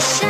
shine.